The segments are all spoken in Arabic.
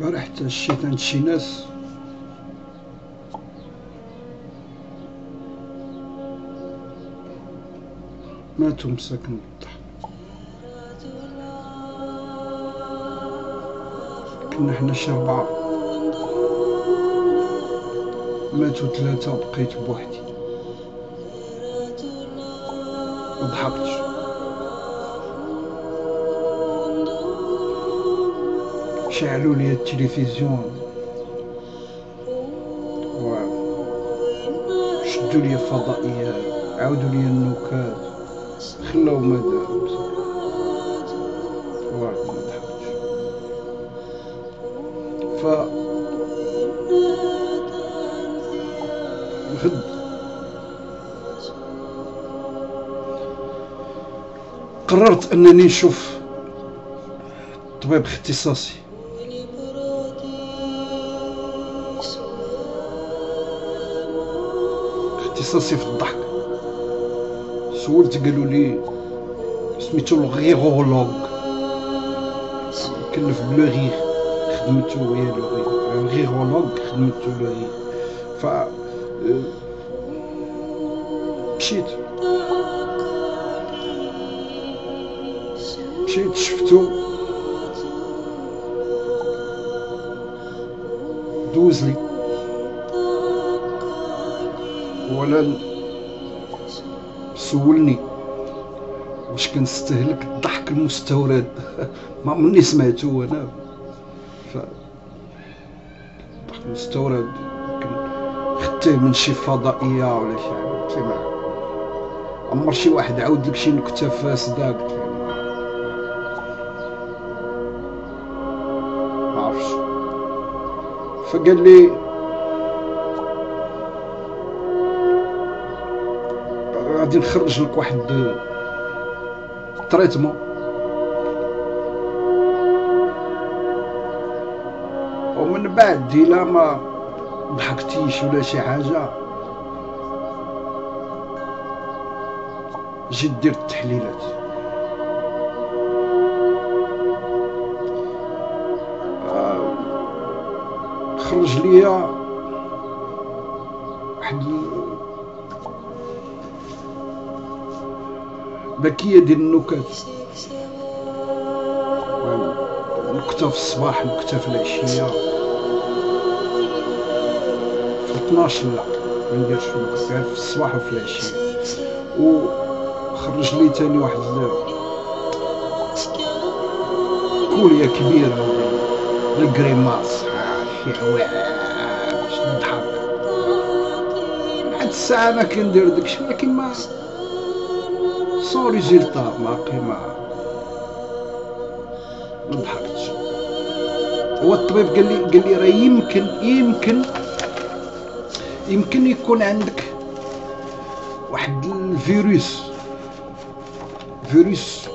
نهار حتى شيت عند شي ناس. ماتوا مساكن بالضحك كنا حنا شي ربعة. ماتوا ثلاثة وبقيت بوحدي. مضحكتش شعلوا لي التلفزيون. شدوا لي فضائيات عاودوا لي النكات. خلاو ما داروا والله ما ضحكتش ف غد. قررت أنني نشوف طبيب اختصاصي. اختصاصي في الضحك. سولت قالوا لي سميتو الغيغولوج كلف بلو غيغ خدمتو هي لو غيغ الغيغولوج خدمتو لو غيغ ف مشيت. مشيت شفتو. دوز لي. اولا سولني. واش كنستهلك الضحك المستورد؟ ما مني سمعتو أنا. ف الضحك المستورد خدتيه من شي فضائية ولا شي حاجة ما عمر شي واحد عاود لك شي نكتة فاسده قلت له ما عرفتش. فقال لي غادي نخرج لك واحد تريتمون. ومن بعد إلا ما ضحكتيش ولا شي حاجة جي دير التحليلات. آه، خرج ليا واحد بكية ديال النكات نكتة في الصباح نكتة في العشية. في 12 لا ما نديرش نكتة في الصباح وفي العشية. وخرج لي تاني واحد كولية كبيرة. الكريماس باش نضحك. واحد الساعة أنا كندير داكشي ولكن ما sans résultat باقي ما ما ضحكتش هو الطبيب قال لي قال لي راه يمكن يمكن يمكن يكون عندك واحد الفيروس. فيروس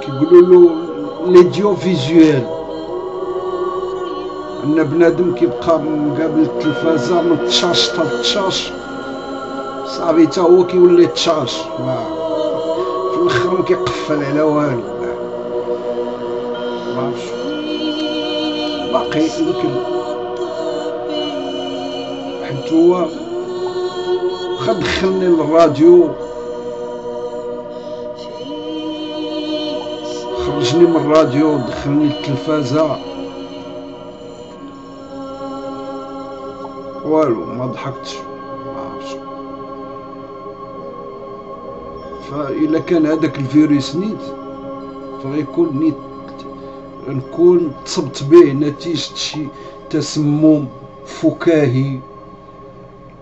كيقولوا له l'idiot visuel. أن بنادم كيبقى مقابل التلفازة من تشاش حتى تشاش صافي حتى هو كيولي تشاش في الآخر ما كيقفل على والو. ما. عرفتش. باقي يمكن. حيت هو واخا دخلني للراديو. خرجني من الراديو دخلني للتلفازة. والو ما ضحكتش. فإلا كان هذاك الفيروس نيت فغيكون نيت نكون تصبت به نتيجة شي تسمم فكاهي.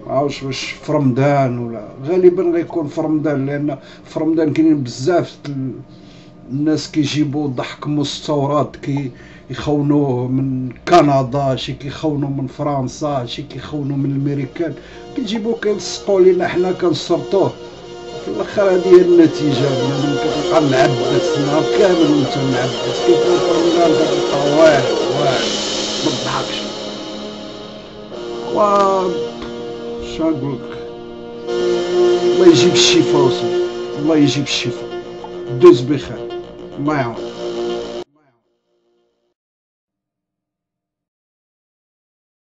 ما عرفتش واش في رمضان ولا غالبا غيكون في رمضان لأن في رمضان كاينين بزاف الناس كيجيبوا ضحك مستورد كي يخونوه من كندا شي كيخونوا من فرنسا شي كيخونوا من الأمريكان كيجيبوا كيلصقوا لينا حنا كنسرطوه في الآخر هذه هي النتيجه بنادم كتبقى معبس النهار كامل وانت معبس كيكون في رمضان كتبقى والو والو ما تضحكش. و شنو الله يجيب الشفاء وصل. الله يجيب الشفاء. دوز بخير. الله يعاون.